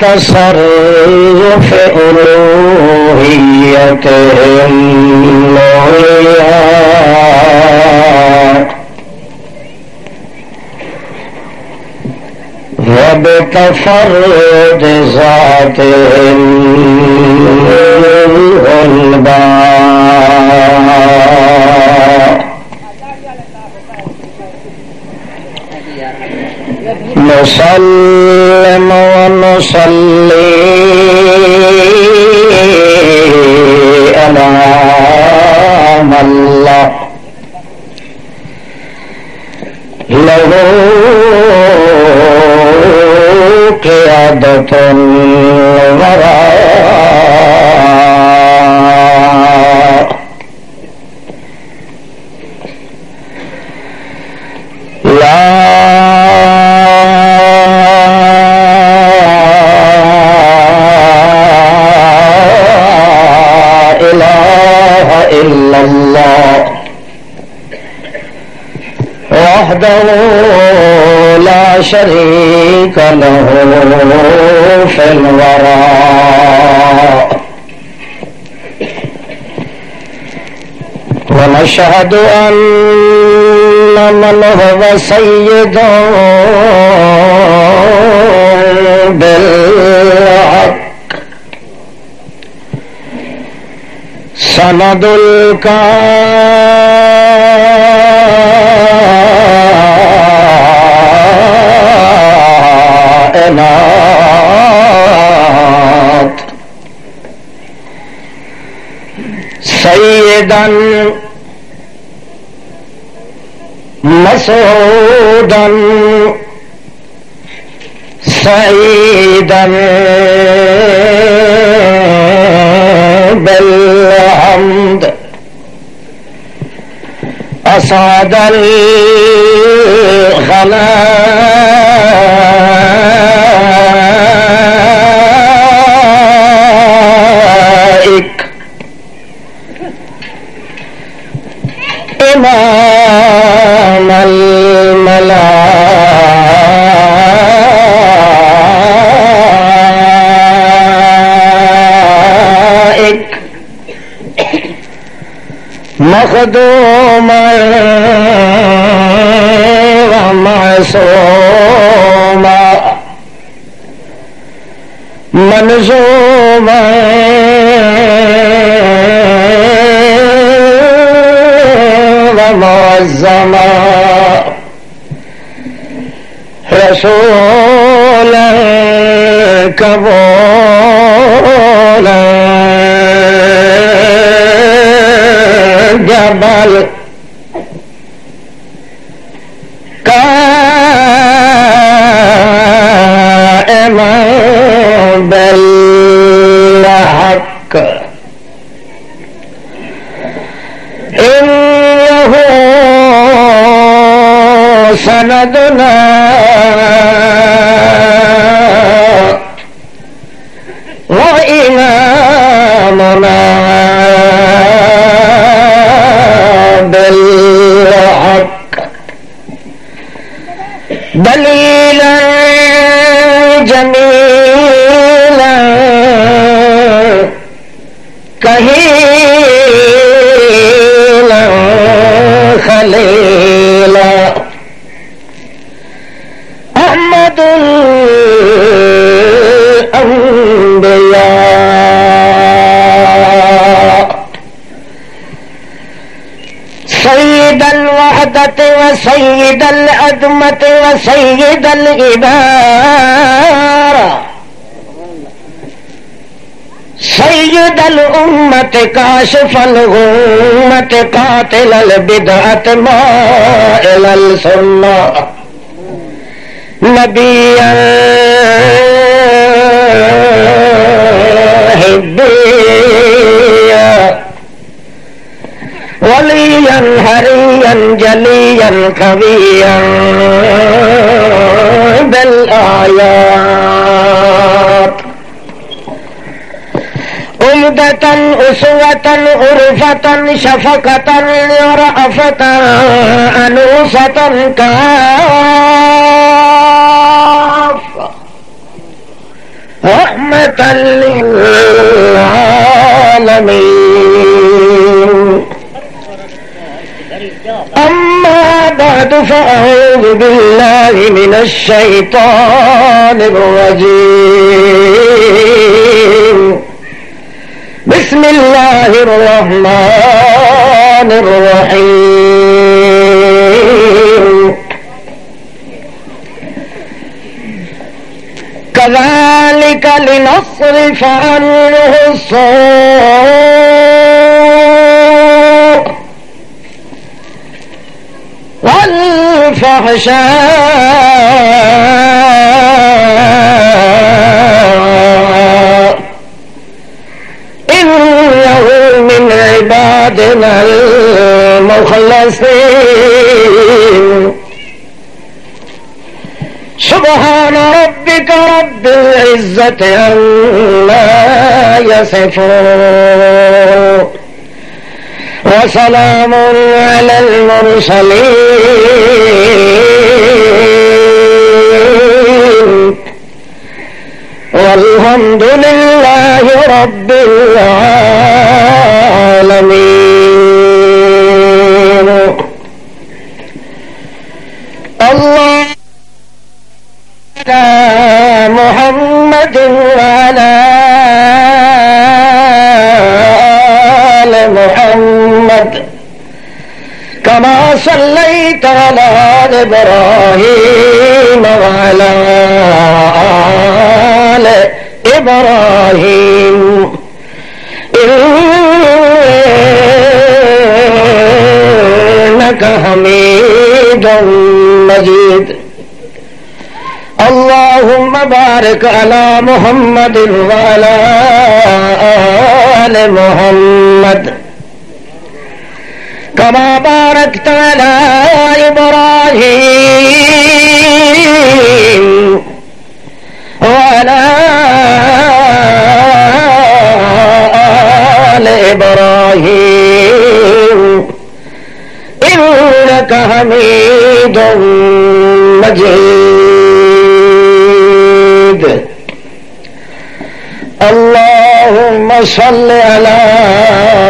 تصرف ألوهية الأولياء وبتفرد ذات الغلباء نسلم ونصلي أمام الله. له قيادة وحده لا شريك له في الوراء ونشهد أن من هو سيد بالحق. سند الكائنات سيدا مسعودا سعيدا بالحمد. أصعد الخلائق मोबा मान सोमाम ज़ा हब سندنا الأنبياء سيد الوحدة وسيد العظمة وسيد الإدارة. سيد الأمة كاشف الغمة قاتل البدعة مائل السنة हिली हरिअं जलियल उदतन उसतन उर्वतन شفقتن اور افتن अनुस کا رحمة للعالمين. أما بعد فأعوذ بالله من الشيطان الرجيم. بسم الله الرحمن الرحيم. كذلك لنصرف عنه السوء والفحشاء إنه من عبادنا المخلصين سبحان ربك رب عما يصفون وسلام على المرسلين. والحمد لله رب العالمين. الله صليت على آل إبراهيم وعلى آل إبراهيم. إنك حميد مجيد. اللهم بارك على محمد وعلى آل محمد. كما باركت على إبراهيم وعلى آل إبراهيم. إنك حميد مجيد. اللهم صل على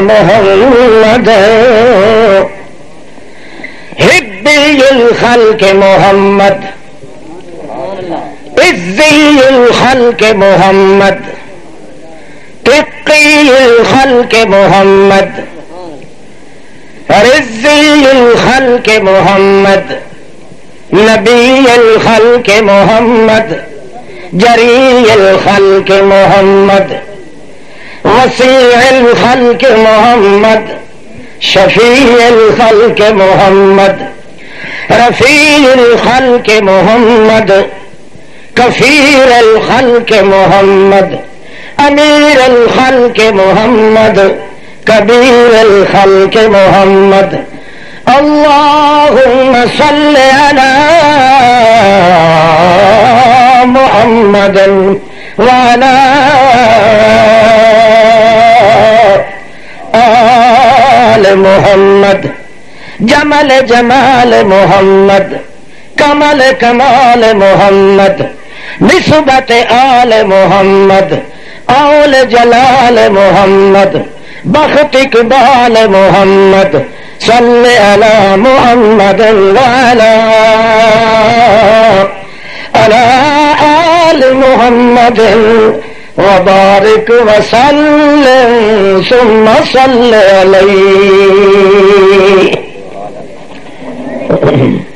محمد. الخلق محمد. عزي الخلق محمد. تقي الخلق محمد. رزي الخلق محمد. نبي الخلق محمد. جري الخلق محمد. وسيع الخلق محمد. شفيع الخلق محمد. رفيع الخلق محمد كفير الخلق محمد أمير الخلق محمد كبير الخلق محمد. اللهم صل على محمد وعلى آل محمد. جمل جمال محمد كمل كمال محمد، نسبت آل محمد أول جلال محمد، بخت اقبال محمد، صل على محمد وعلى على آل محمد وبارك وسلم ثم صل عليه Mm-hmm.